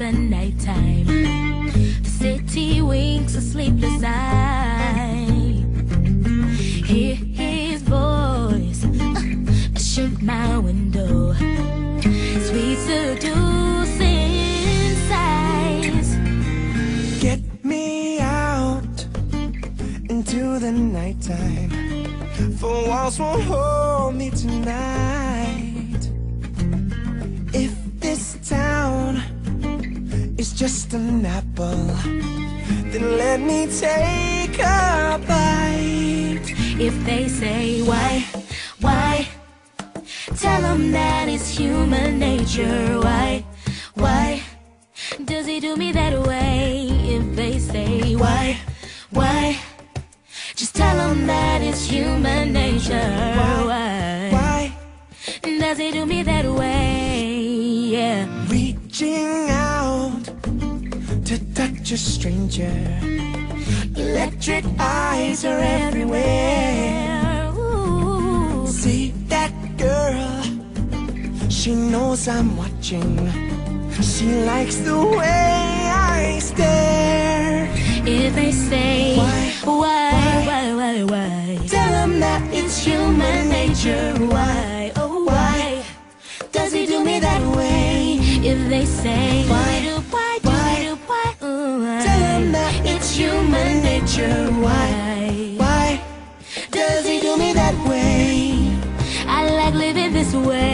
nighttime. The city winks a sleepless eye. Hear his voice, uh, shake my window. Sweet seducing sighs. Get me out into the nighttime. For walls won't hold me tonight. Is just an apple, then let me take a bite. If they say why, why, tell them that it's human nature. Why, why, does he do me that way? If they say why, why, just tell them that it's human nature. Why, Why? does he do me that way? Yeah. Reaching to touch a stranger. Electric eyes are everywhere. Ooh. See that girl? She knows I'm watching. She likes the way I stare. If they say Why? why, why, why, why, Tell them that it's human nature. why, oh why, does he do me that way? If they say Why? Human nature. Why, Why does he do me that way? I like living this way.